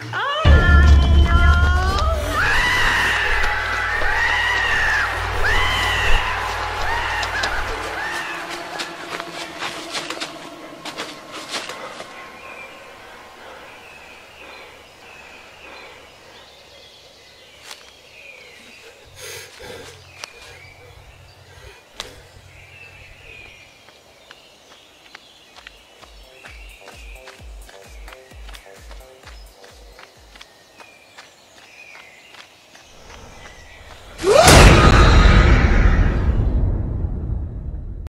Oh,